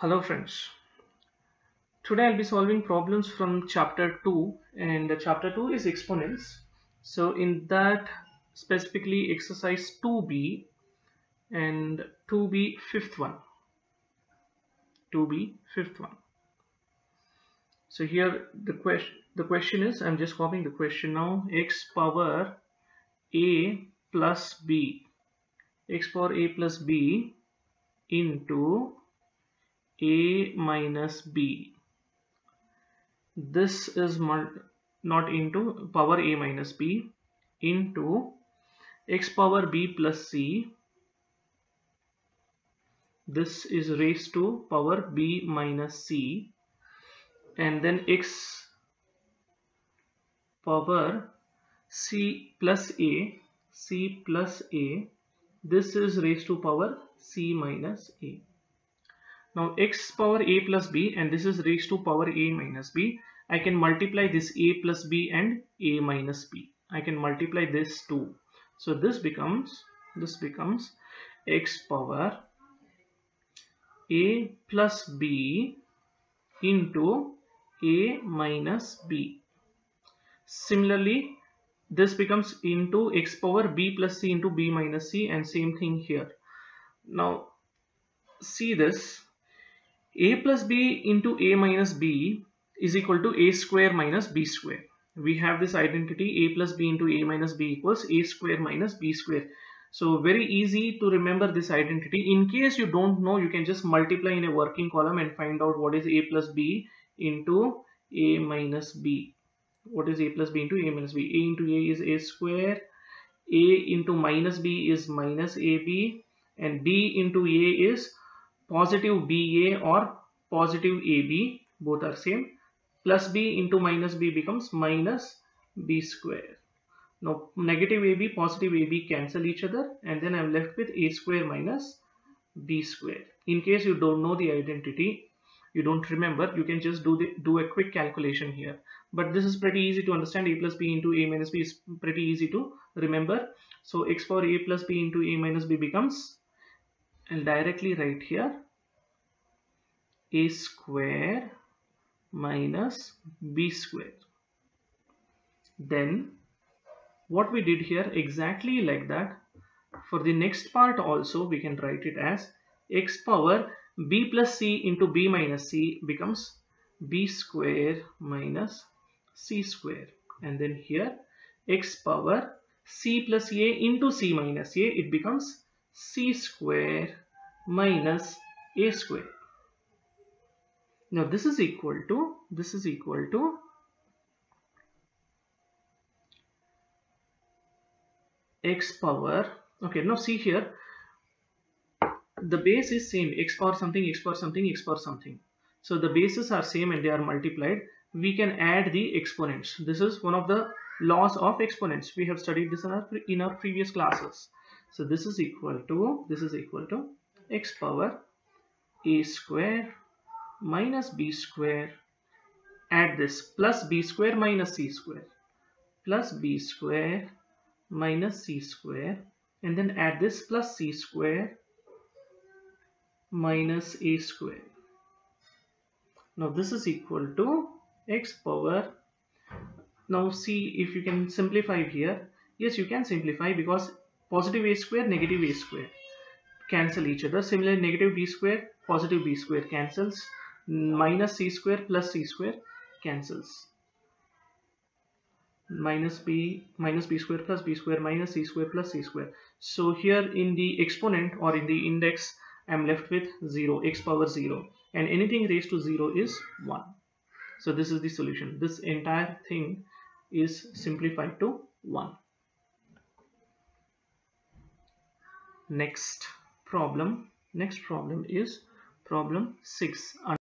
Hello friends. Today I'll be solving problems from chapter 2 and chapter 2 is exponents. So in that specifically exercise 2b and 2b fifth one. 2b fifth one. So here the question the question is I'm just copying the question now x power a plus b x power a plus b into a minus b. This is not into power a minus b into x power b plus c. This is raised to power b minus c. And then x power c plus a c plus a. This is raised to power c minus a now x power a plus b and this is raised to power a minus b. I can multiply this a plus b and a minus b. I can multiply this too. So this becomes this becomes x power a plus b into a minus b. Similarly, this becomes into x power b plus c into b minus c and same thing here. Now see this a plus b into a minus b is equal to a square minus b square. We have this identity a plus b into a minus b equals a square minus b square. So very easy to remember this identity. In case you don't know, you can just multiply in a working column and find out what is a plus b into a minus b. What is a plus b into a minus b? a into a is a square. a into minus b is minus ab and b into a is positive BA or positive AB both are same plus B into minus B becomes minus B square. Now negative AB positive AB cancel each other and then I'm left with A square minus B square. In case you don't know the identity you don't remember you can just do the do a quick calculation here but this is pretty easy to understand a plus b into a minus b is pretty easy to remember so x power a plus b into a minus b becomes and directly write here a square minus b square. Then what we did here exactly like that. For the next part also we can write it as x power b plus c into b minus c becomes b square minus c square. And then here x power c plus a into c minus a it becomes c square minus a square. Now this is equal to this is equal to x power. Okay now see here. The base is same. X power something x power something x power something. So the bases are same and they are multiplied. We can add the exponents. This is one of the laws of exponents. We have studied this in our, in our previous classes so this is equal to this is equal to x power a square minus b square add this plus b square minus c square plus b square minus c square and then add this plus c square minus a square. Now this is equal to x power now see if you can simplify here. Yes you can simplify because positive a square negative a square. Cancel each other. Similarly negative b square positive b square cancels. Minus c square plus c square cancels. Minus b minus b square plus b square minus c square plus c square. So here in the exponent or in the index I'm left with 0 x power 0 and anything raised to 0 is 1 so this is the solution. This entire thing is simplified to 1 next problem. Next problem is problem 6